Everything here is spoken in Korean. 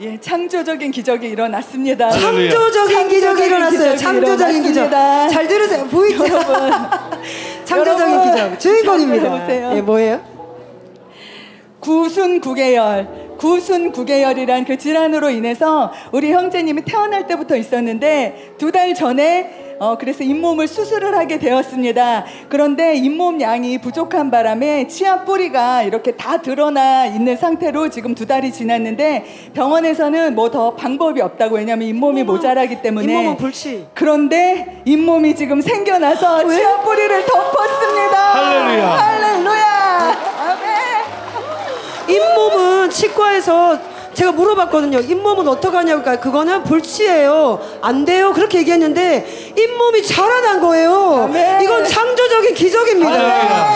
예, 창조적인 기적이 일어났습니다. 할렐루야. 창조적인 기적이 일어났어요. 기적이 창조적인 기적. 일어났습니다. 잘 들으세요. 보이죠? 여러분. 창조적인 여러분, 기적. 주인공입니다. 예, 뭐예요? 구순 구개열, 구순 구개열이란 그 질환으로 인해서 우리 형제님이 태어날 때부터 있었는데 두 달 전에 어 그래서 잇몸을 수술을 하게 되었습니다. 그런데 잇몸 양이 부족한 바람에 치아 뿌리가 이렇게 다 드러나 있는 상태로 지금 두 달이 지났는데 병원에서는 뭐 더 방법이 없다고 왜냐하면 잇몸이 모자라기 때문에 잇몸은 불치. 그런데 잇몸이 지금 생겨나서 치아 뿌리를 덮었습니다. 할렐루야. 할렐루야. 아멘. 잇몸은 치과에서 제가 물어봤거든요. 잇몸은 어떡하냐고. 그러니까 그거는 불치예요. 안 돼요. 그렇게 얘기했는데 잇몸이 자라난 거예요. 이건 창조적인 기적입니다.